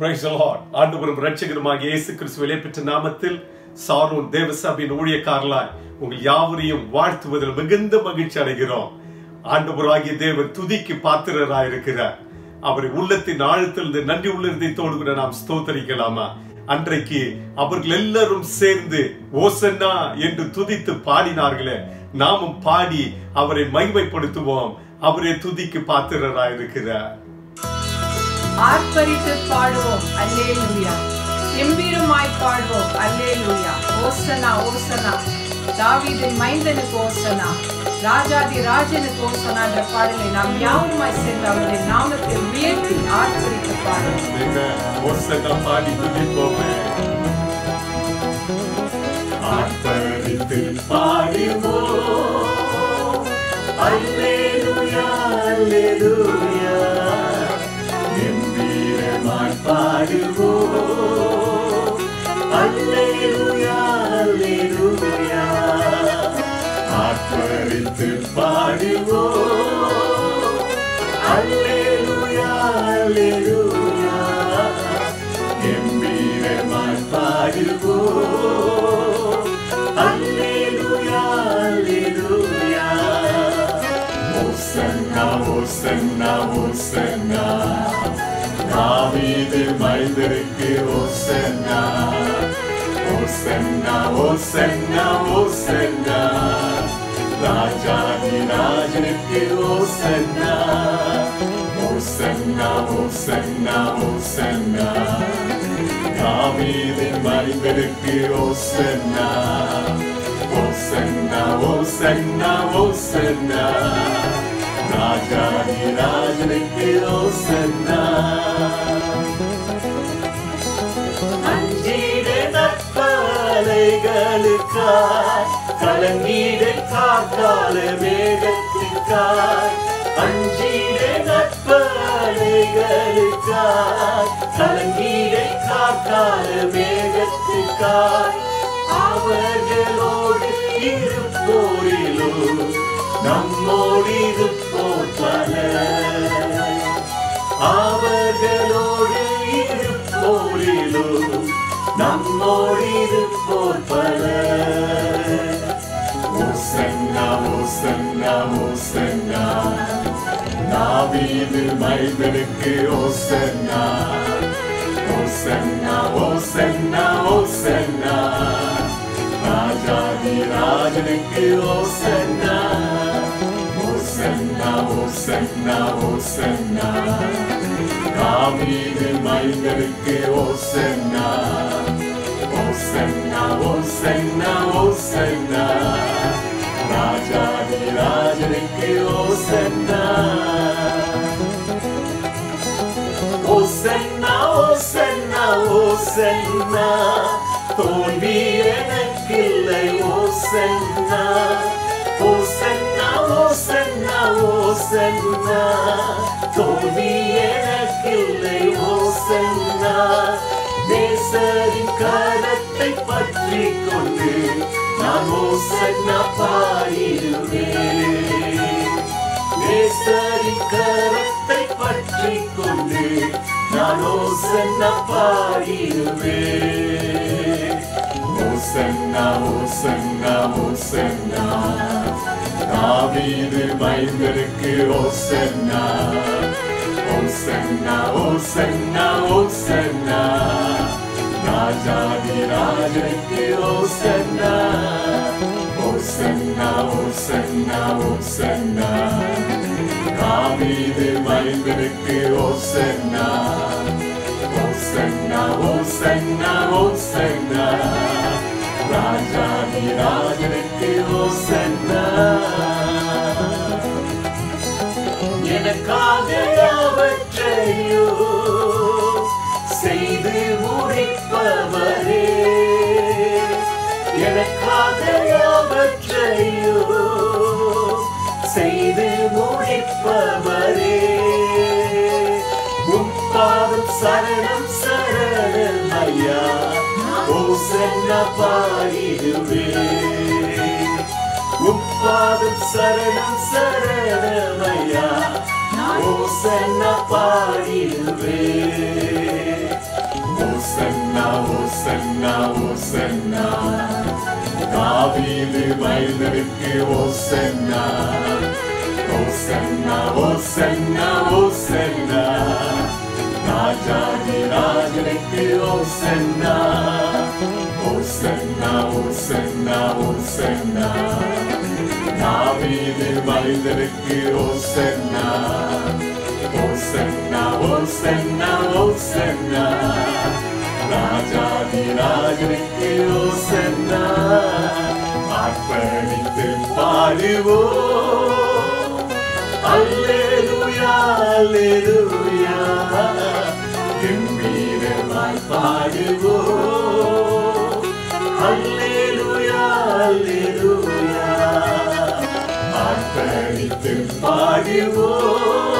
Praise the ஆண்டவரும் ரட்சகருமாக இயேசு கிறிஸ்து பெற்ற நாமத்தில் சாரோன் தேவசபின் ஊழியக்காரலாய் உங்கள் யாவரையும் வாழ்த்துவதில் மிகுந்த மகிழ்ச்சி அடைகிறோம். ஆண்டவராகிய தேவன் துதிக்கு பாத்திரராய் இருக்கிறார் அவரை உள்ளத்தின் ஆழத்திலிருந்து நன்றி உள்ளதயத்தோடு கூட நாம் ஸ்தோத்தரிக்கலாமா? அன்றைக்கு அவர்கள் எல்லாரும் சேர்ந்து ஓசன்னா என்று துதித்து பாடினார்களே நாமும் பாடி அவரை மகிமைப்படுத்துவோம். அவரே துதிக்கு பாத்திரராய் இருக்கிறார் ஆர்ப்பரித்து பாடுவோம். அல்லே லூயா எம்பீரமாய் பாடுவோம். அல்லே லூயா ஓசனா ஓசனா. தாவீதின் மைந்தனுக்கு ஓசனா. ராஜாதி ராஜனுக்கு ஓசனா என்ற பாடலை நாம் யாருமாய் சேர்ந்து அவருடைய நாமத்தை உயர்த்தி ஆர்ப்பரித்து பாடுவோம். பாடி துதிப்போமே ஆர்ப்பரித்து பாடுவோம். அல்லேலூயா அல்லேலூயா. பாடுவோம் அல்லேலூயா அல்லேலூயா. ஆர்ப்பரித்து பாடுவோம் அல்லேலுயா அல்லேலுயா. எம்பீரமாய் பாடுவோம் அல்லேலூயா அல்லேலூயா. ஓசன்னா ஓசன்னா ஓசன்னா தாவீது மைந்தருக்கு ஓசன்னா ஓசன்னா ஓசன்னா ஓசன்னா ராஜாதி ராஜனுக்கு ஓசன்னா ஓசன்னா ஓசன்னா ஓசன்னா தாவீதின் மைந்தருக்கு ஓசன்னா ஓசன்னா ஓசன்னா ஓசன்னா ராஜாதி ராஜனுக்கு ஓசன்னா அஞ்சீட நற்பாலைகளுக்காய் கலங்கீட காக்கால மேகத்திற்காய் அஞ்சீட நற்பாலைகளுக்காய் கலங்கீட காக்கால மேகத்திற்காய் அவர்களோடு இருப்போரிலும் நம்மோடு இருப்போர் அவர்களோடு இருப்போரிலும் நம்மோடு இருப்போர் பலர் ஓசன்னா ஓசன்னா ஓசன்னா தாவீது மைந்தனுக்கு ஓசன்னா ஓசன்னா ஓசன்னா ஓசன்னா ராஜாதி ராஜனுக்கு ஓசன்னா ஓசன்னா ஓசன்னா ஓசன்னா தாவீது மைந்தனுக்கு ஓசன்னா ஓசன்னா ஓசன்னா ஓசன்னா ராஜாதி ராஜனுக்கு ஓசன்னா ஓசன்னா ஓசன்னா ஓசன்னா தோல்வி எனக்கில்லை ஓசன்னா ஓசன்னா ஓசன்னா தோல்வி எனக்கில்லை ஓசன்னா நேசரின் கரத்தை பற்றி கொண்டு நான் ஓசன்னா பாடிடுவேன். நேசரின் கரத்தை பற்றி கொண்டு நான் ஓசன்னா பாடிடுவேன். ஓசன்னா ஓசன்னா ஓசன்னா தாவீது மைந்தருக்கு ஓசன்னா ஓசன்னா ஓசன்னா ஓசன்னா ராஜாதி ராஜனுக்கு ஓசன்னா ஓசன்னா ஓசன்னா ஓசன்னா தாவீது மைந்தருக்கு ஓசன்னா ஓசன்னா ஓசன்னா ஓசன்னா ராஜாதி ராஜனுக்கு ஓசன்னா எனக்காக யாவற்றையும் உப்பாரும் சரணம் சரணமையா ஓசன்ன பாடிடுவே ஓசன்னா ஓசன்னா ஓசன்னா தாவீது மைந்தனுக்கு ஓசன்னா ஓசன்னா ஓசன்னா ஓசன்னா ராஜாதி ராஜனுக்கு ஓசன்னா ஓசன்னா தாவீது மைந்தனுக்கு ஓசன்னா ஓசன்னா ஓசன்னா ஓசன்னா ராஜாதி ராஜனுக்கு ஓசன்னா அர்ப்பணித்து பாடுவோ அல்லேலூயா அல்லேலூயா கம்பீரமாய் பாடுவோ அல்லே பாடுவோம் அல்லேலூயா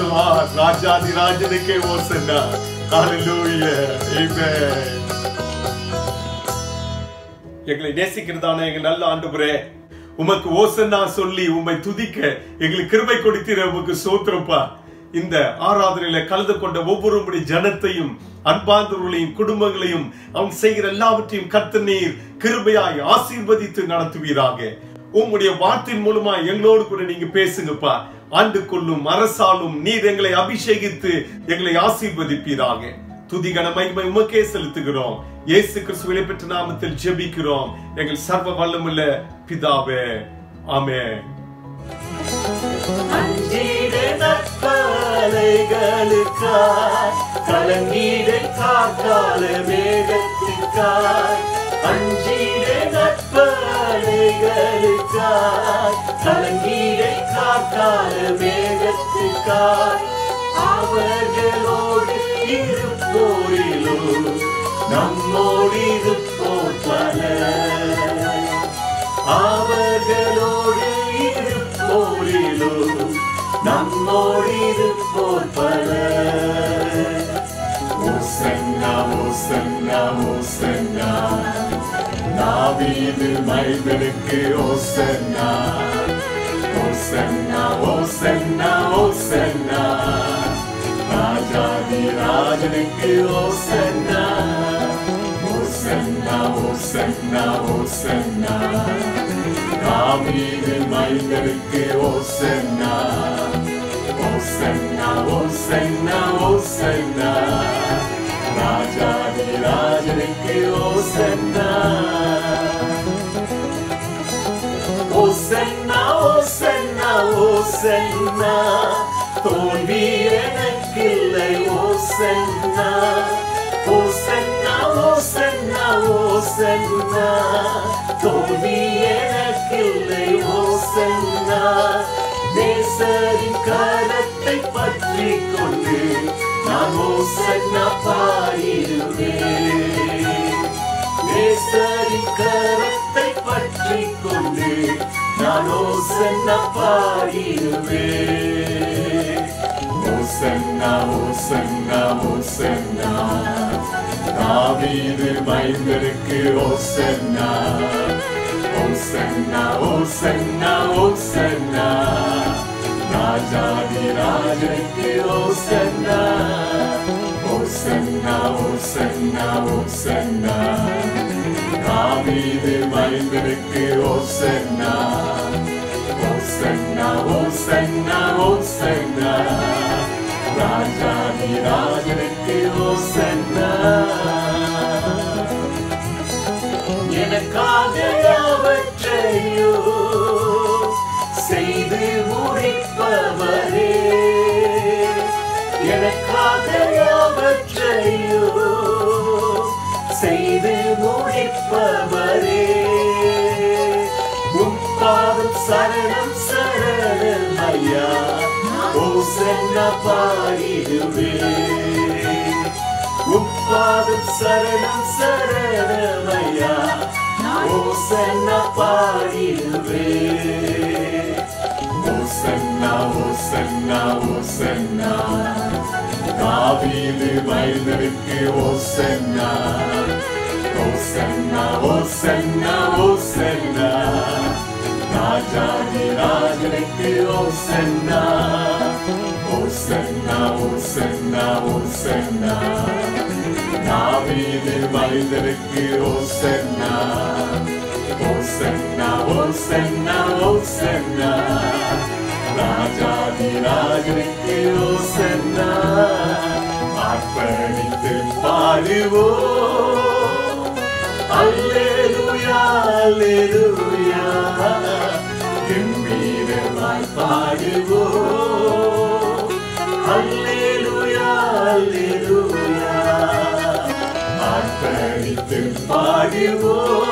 Lord. ராஜாதி ராஜனுக்கே ஓசன்னா Hallelujah. Amen. எங்களை நேசிக்கிறதான எங்கள் நல்ல ஆண்டவரே உமக்கு ஓசன்னா சொல்லி உம்மை துதிக்க எங்களுக்கு கிருபை கொடுத்தீர உமக்கு சோத்திரப்பா இந்த ஆராதனையில கலந்து கொண்ட ஒவ்வொரு ஜனத்தையும் அன்பார்ந்தவர்களையும் குடும்பங்களையும் அவன் செய்கிற எல்லாவற்றையும் கத்து நீர் கிருபையாய் ஆசீர்வதித்து நடத்துவீராக உங்களுடைய வார்த்தையின் மூலமா எங்களோடு கூட நீங்க பேசுங்கப்பா ஆண்டு கொள்ளும் அரசாலும் நீர் எங்களை அபிஷேகித்து எங்களை ஆசீர்வதிப்பீராக. துதி மகிமை உமக்கே செலுத்துகிறோம். இயேசு கிறிஸ்துவினை பெற்ற நாமத்தில் ஜெபிக்கிறோம். எங்கள் சர்வ வல்லமுள்ள பிதாவே. ஆமே கலங்கீடு காக்கால மேகத்திற்காய் அஞ்சீட நற்பலைகளுக்காய் கலங்கீட காக்கால மேகத்துக்காய் அவர்களோடு இருப்போரிலும் நம்மோடு இருப்போர் பல அவர்களோடு இருப்போரிலும் நம்மோடு இருப்போர் பலர். ஓசன்னா ஓசன்னா ஓசன்னா தாவீது மைந்தனுக்கு ஓசன்னா. ஓசன்னா ஓசன்னா ஓசன்னா. ராஜாதி ராஜனுக்கு ஓசன்னா. ஓசன்னா ஓசன்னா ஓசன்னா. தாவீது மைந்தனுக்கு ஓசன்னா. ஓசன்னா ஓசன்னா ஓசன்னா. ராஜாதி ராஜனுக்கு ஓசன்னா ஓசன்னா. ஓசன்னா ஓசன்னா தோல்வி எனக்கில்லை ஓசன்னா. ஓசன்னா ஓசன்னா ஓசன்னா. தோல்வி எனக்கில்லை ஓசன்னா. நேசரின் கரத்தை பற்றி கொண்டு நான் ஓசன்னா பாடிடுவேன். நேசரின் கரத்தை பற்றி கொண்டு நான் ஓசன்ன பாடிடுவேன் ஓசன்னா ஓசன்னா ஓசன்னா தாவீது மைந்தனுக்கு ஓசன்னா ஓசன்னா ஓசன்னா ஓசன்னா ராஜாதி ராஜனுக்கு ஓசன்னா ஓசன்னா ஓசன்னா ஓசன்னா தாவீது மைந்தனுக்கு ஓசன்னா ஓசன்னா ஓசன்னா ஓசன்னா ராஜாதி ராஜனுக்கு ஓசன்னா எனக்காக யாவற்றையோ செய்து முடிப்பவரே. எனக்காக செய்து முடிப்பவரே. உம் சரணம் சரணம் ஐயா ஓ சென்ன பாடிடுவே. உப்பாதும் சரணம் சரணம் ஐயா ஓ சென்ன பாடிடுவே. ஓ சென்னா ஓ சென்னா ஓ சென்னா. தாவீது மைந்தருக்கு ஓசன்னா ஓசன்னா ஓசன்னா ஓசன்னா ராஜாதி ராஜனுக்கு ஓசன்னா ஓசன்னா ஓசன்னா ஓசன்னா தாவீது மைந்தருக்கு ஓசன்னா ஓசன்னா ஓசன்னா ஓசன்னா ராஜாதி ராஜனுக்கு ஓசன்னா அர்ப்பணித்து பாடுவோம் அல்லேலூயா அல்லேலூயா கம்பீரமாய் பாடுவோம் அர்ப்பணித்து பாடுவோம்.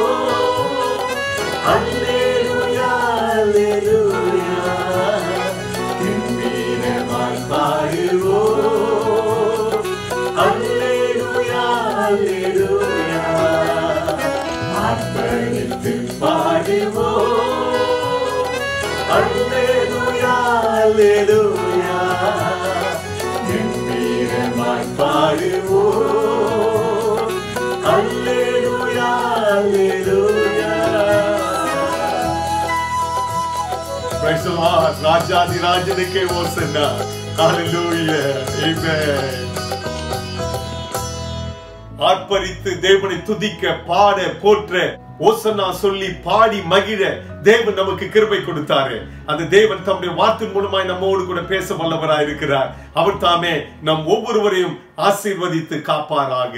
அல்லேலூயா கம்பீரமாய் பாடுவோம் அல்லேலூயா அல்லேலூயா Praise the Lord. ராஜாதி ராஜனுக்கே ஓசன்னா Hallelujah. Amen. ஆர்ப்பரித்து தேவனை துதிக்க பாட போற்ற ஓசன்னா சொல்லி பாடி மகிழ தேவன் நமக்கு கிருபை கொடுத்தாரு. அந்த தேவன் தம்முடைய வார்த்தை மூலமாய் நம்மோடு கூட பேச வல்லவராய் இருக்கிறார் அவர் தாமே நம் ஒவ்வொருவரையும் ஆசீர்வதித்து காப்பாராக.